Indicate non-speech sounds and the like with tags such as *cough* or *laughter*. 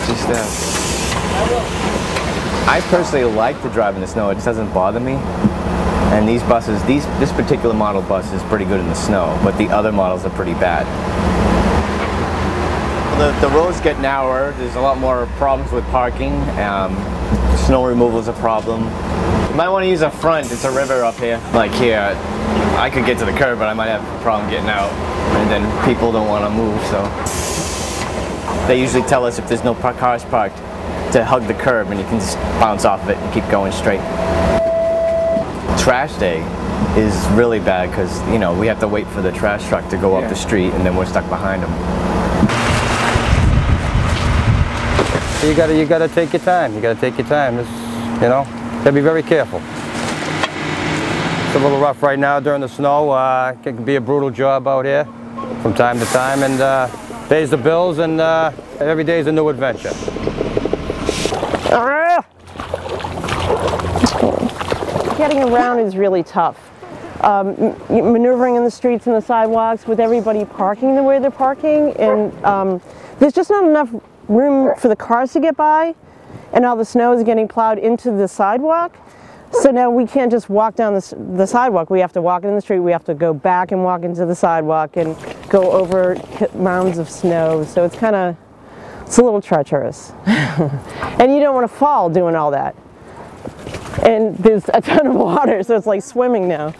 that. I personally like to drive in the snow. It just doesn't bother me. And these buses, these this particular model bus is pretty good in the snow, but the other models are pretty bad. The, the roads get narrower. There's a lot more problems with parking. Um, snow removal is a problem. You might want to use a front. It's a river up here. Like here, I could get to the curb, but I might have a problem getting out. And then people don't want to move, so. They usually tell us if there's no cars parked to hug the curb and you can just bounce off of it and keep going straight. Trash day is really bad because, you know, we have to wait for the trash truck to go Yeah. up the street and then we're stuck behind them. You gotta, you gotta take your time. You gotta take your time. It's, you know, gotta be very careful. It's a little rough right now during the snow. Uh, it can be a brutal job out here from time to time, and uh, pays the bills, and uh, every day is a new adventure. Getting around is really tough. Um, maneuvering in the streets and the sidewalks with everybody parking the way they're parking, and um, there's just not enough room for the cars to get by, and all the snow is getting plowed into the sidewalk. So now we can't just walk down the, the sidewalk. We have to walk in the street. We have to go back and walk into the sidewalk and go over mounds of snow. So it's kind of it's a little treacherous, *laughs* and you don't want to fall doing all that and there's a ton of water, so it's like swimming now.